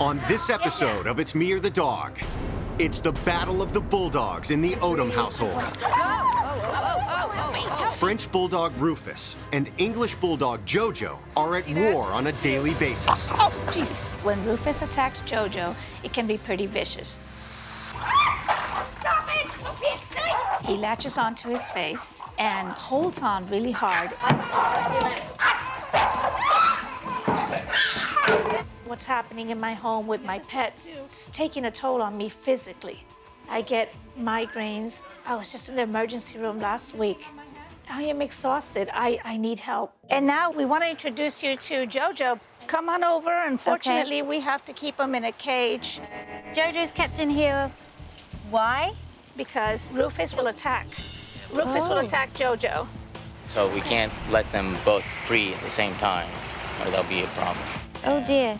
On this episode of It's Me or the Dog, it's the battle of the bulldogs in the Odom household. Oh, oh, oh, French bulldog Rufus and English bulldog Jojo are at war on a daily basis. Oh, Jesus. When Rufus attacks Jojo, it can be pretty vicious. Stop it! Don't be excited! He latches onto his face and holds on really hard. What's happening in my home with my pets It's taking a toll on me physically. I get migraines. I was just in the emergency room last week. I am exhausted. I, I need help. And now we want to introduce you to Jojo. Come on over. Unfortunately, we have to keep him in a cage Jojo's kept in here. Why? because Rufus will attack. Rufus will Oh. attack Jojo. So we can't let them both free at the same time, or there'll be a problem. Oh dear.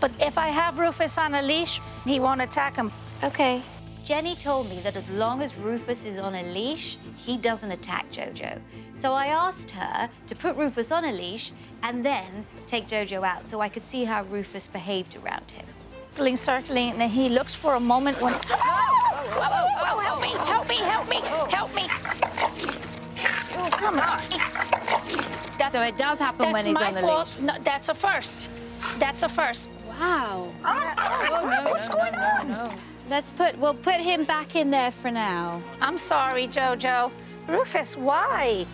But if I have Rufus on a leash, he won't attack him. Okay. Jenny told me that as long as Rufus is on a leash, he doesn't attack Jojo. So I asked her to put Rufus on a leash and then take Jojo out so I could see how Rufus behaved around him. Circling, circling, and he looks for a moment when. Oh oh, oh, oh, oh, help me, help me, help me, help me. Oh, come on. That's, So it does happen when he's on the fault. leash. No, that's a first. That's a first. Wow. What's going on? Let's put, we'll put him back in there for now. I'm sorry, Jojo. Rufus, why?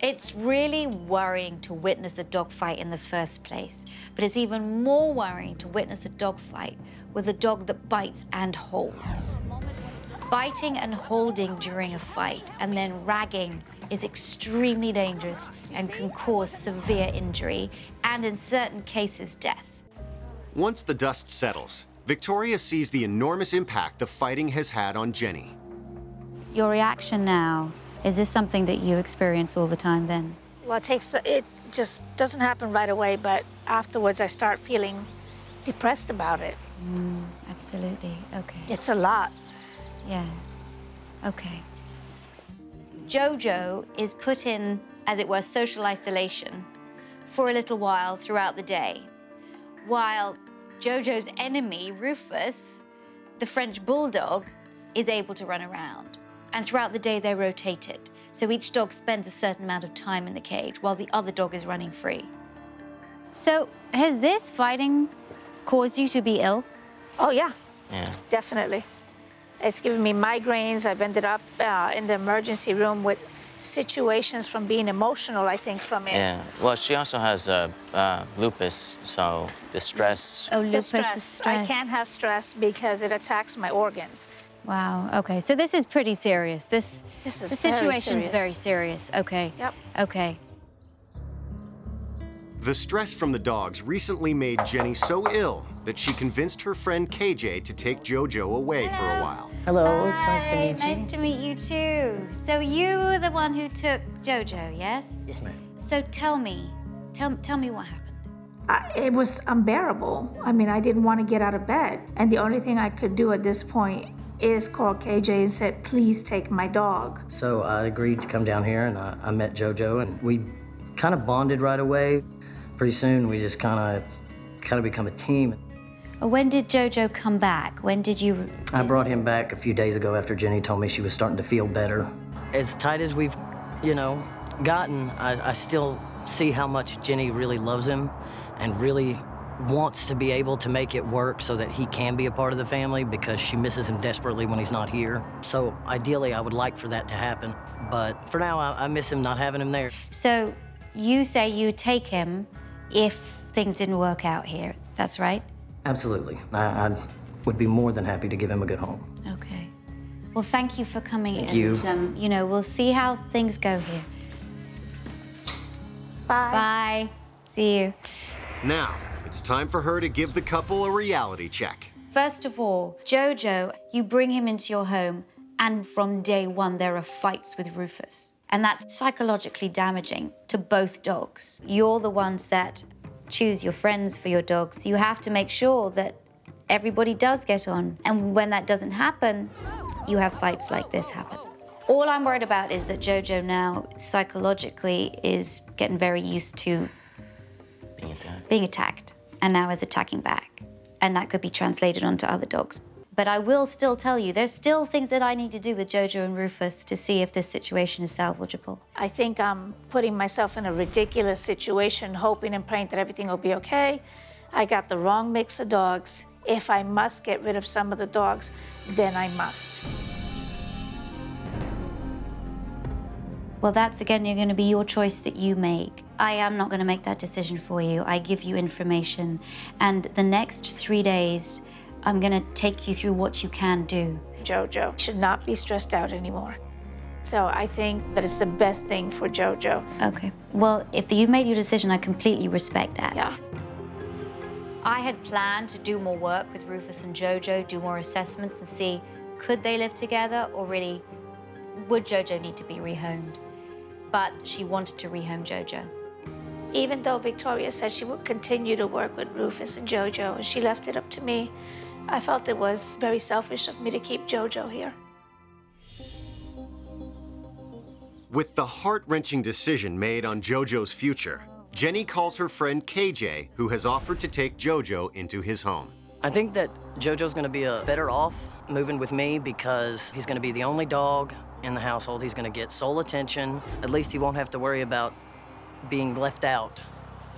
It's really worrying to witness a dogfight in the first place, but it's even more worrying to witness a dogfight with a dog that bites and holds. Biting and holding during a fight and then ragging is extremely dangerous and can cause severe injury and, in certain cases, death. Once the dust settles, Victoria sees the enormous impact the fighting has had on Jenny. Your reaction now is this something that you experience all the time then? Well, it takes, it just doesn't happen right away, but afterwards I start feeling depressed about it. Mm, absolutely. Okay. It's a lot. Yeah. Okay. Jojo is put in, as it were, social isolation for a little while throughout the day, while Jojo's enemy, Rufus, the French bulldog, is able to run around. And throughout the day, they're rotated. So each dog spends a certain amount of time in the cage while the other dog is running free. So, has this fighting caused you to be ill? Oh, yeah. Yeah. Definitely. It's given me migraines. I've ended up uh, in the emergency room with situations from being emotional, I think, from it. Yeah. Well, she also has uh, uh, lupus, so the stress. Oh, The lupus stress. is stress. I can't have stress because it attacks my organs. Wow. Okay. So this is pretty serious. This This is the very situation's serious. very serious. Okay. Yep. Okay. The stress from the dogs recently made Jenny so ill that she convinced her friend KJ to take Jojo away for a while. Hello, it's nice to Hi, meet you. Nice to meet you too. So you were the one who took Jojo, yes? Yes, ma'am. So tell me, tell tell me what happened. I, it was unbearable. I mean, I didn't want to get out of bed. And the only thing I could do at this point is call KJ and said, please take my dog. So I agreed to come down here and I, I met JoJo and we kind of bonded right away. Pretty soon we just kind of kind of become a team. Well, When did Jojo come back? When did you? I brought him back a few days ago after Jenny told me she was starting to feel better. As tight as we've, you know, gotten, I, I still see how much Jenny really loves him and really wants to be able to make it work so that he can be a part of the family because she misses him desperately when he's not here. So ideally, I would like for that to happen. But for now, I, I miss him not having him there. So you say you'd take him if things didn't work out here. That's right. Absolutely. I, I would be more than happy to give him a good home. Okay. Well, thank you for coming Thank and you. um, you know we'll see how things go here. Bye. Bye. See you. Now, it's time for her to give the couple a reality check. First of all, Jojo, you bring him into your home, and from day one, there are fights with Rufus. And that's psychologically damaging to both dogs. You're the ones that choose your friends for your dogs. You have to make sure that everybody does get on. And when that doesn't happen, you have fights like this happen. All I'm worried about is that Jojo now psychologically is getting very used to Being attacked. being attacked and now is attacking back. and that could be translated onto other dogs. But I will still tell you, there's still things that I need to do with Jojo and Rufus to see if this situation is salvageable. I think I'm putting myself in a ridiculous situation, hoping and praying that everything will be okay. I got the wrong mix of dogs. If I must get rid of some of the dogs, then I must. Well, that's again you're going to be your choice that you make. I am not going to make that decision for you. I give you information. And the next three days, I'm going to take you through what you can do. Jojo should not be stressed out anymore. So I think that it's the best thing for Jojo. Okay. Well, if you made your decision, I completely respect that. Yeah. I had planned to do more work with Rufus and Jojo, do more assessments and see could they live together or really would Jojo need to be rehomed? But she wanted to rehome Jojo. Even though Victoria said she would continue to work with Rufus and Jojo and she left it up to me, I felt it was very selfish of me to keep Jojo here. With the heart-wrenching decision made on Jojo's future, Jenny calls her friend KJ, who has offered to take Jojo into his home. I think that JoJo's gonna be a better off moving with me because he's gonna be the only dog in the household. He's gonna get sole attention. At least he won't have to worry about being left out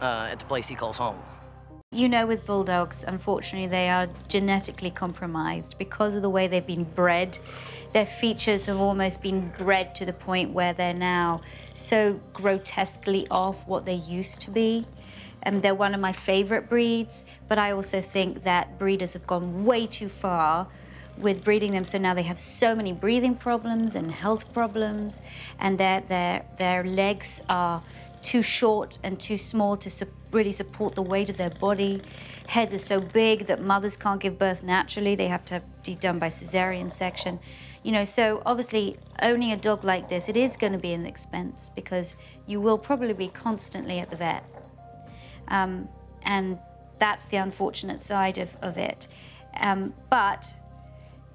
uh, at the place he calls home. You know, with bulldogs, unfortunately, they are genetically compromised because of the way they've been bred. Their features have almost been bred to the point where they're now so grotesquely off what they used to be. And they're one of my favorite breeds, but I also think that breeders have gone way too far with breeding them. So now they have so many breathing problems and health problems, and their, their, their legs are too short and too small to su really support the weight of their body. Heads are so big that mothers can't give birth naturally. They have to be done by cesarean section. You know, so obviously owning a dog like this, it is going to be an expense because you will probably be constantly at the vet. Um, and that's the unfortunate side of, of it. Um, but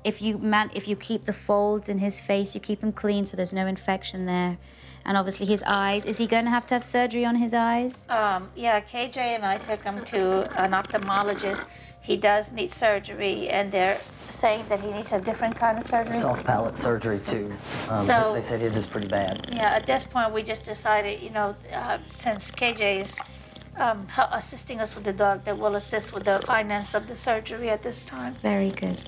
if you man, if you keep the folds in his face, you keep him clean so there's no infection there, and obviously his eyes. Is he going to have to have surgery on his eyes? Um, yeah, KJ and I took him to an ophthalmologist. He does need surgery, and they're saying that he needs a different kind of surgery. Soft palate surgery too. Um, So- they said his is pretty bad. Yeah, at this point, we just decided, you know, uh, since KJ is um, assisting us with the dog, that we'll assist with the finance of the surgery at this time. Very good,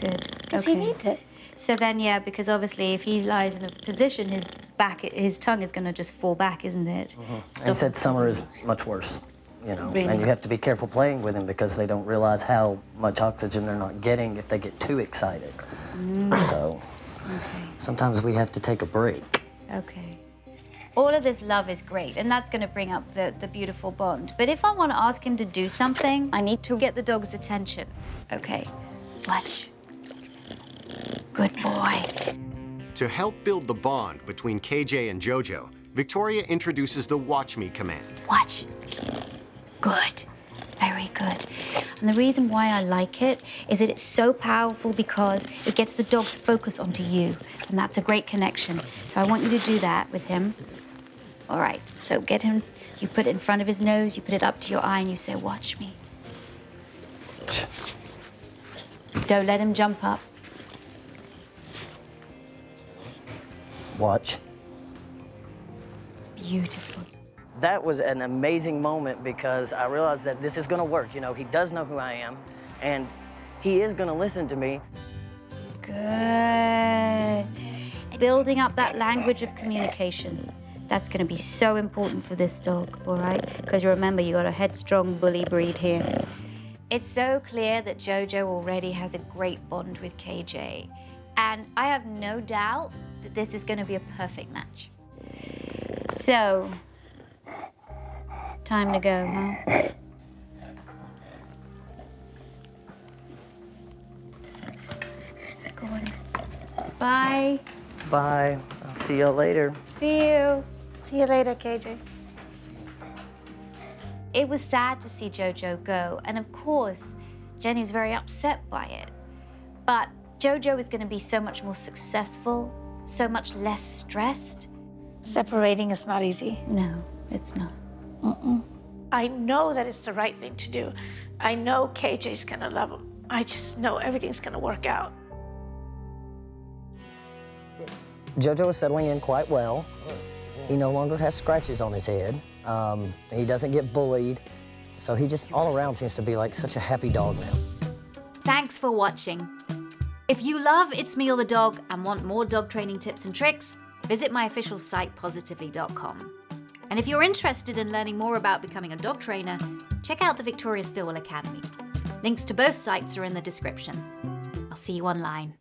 good. Because he needs it. So then, yeah, because obviously if he lies in a position, his back, his tongue is going to just fall back, isn't it? Mm-hmm. And Stop he said summer is much worse, you know. Really? And you have to be careful playing with him because they don't realize how much oxygen they're not getting if they get too excited. Mm. So sometimes we have to take a break. Okay. All of this love is great, and that's going to bring up the, the beautiful bond. But if I want to ask him to do something, I need to get the dog's attention. Okay. Watch. Good boy. To help build the bond between KJ and Jojo, Victoria introduces the Watch Me command. Watch. Good. Very good. And the reason why I like it is that it's so powerful because it gets the dog's focus onto you. And that's a great connection. So I want you to do that with him. All right. So get him, you put it in front of his nose, you put it up to your eye, and you say, Watch me. Don't let him jump up. Watch. Beautiful. That was an amazing moment because I realized that this is going to work. You know, he does know who I am, and he is going to listen to me. Good. Building up that language of communication. That's going to be so important for this dog, all right? Because you remember, you got a headstrong bully breed here. It's so clear that Jojo already has a great bond with KJ. And I have no doubt that this is going to be a perfect match. So, time to go, huh? Go on. Bye. Bye. I'll see you later. See you. See you later, KJ. It was sad to see Jojo go, and of course, Jenny's very upset by it. But Jojo is going to be so much more successful, so much less stressed. Separating is not easy. No, it's not. I know that it's the right thing to do. I know KJ's gonna love him. I just know everything's gonna work out. JoJo is settling in quite well. He no longer has scratches on his head. Um, he doesn't get bullied. So he just all around seems to be like such a happy dog now. Thanks for watching. If you love It's Me or the Dog and want more dog training tips and tricks, visit my official site positively.com. And if you're interested in learning more about becoming a dog trainer, check out the Victoria Stilwell Academy. Links to both sites are in the description. I'll see you online.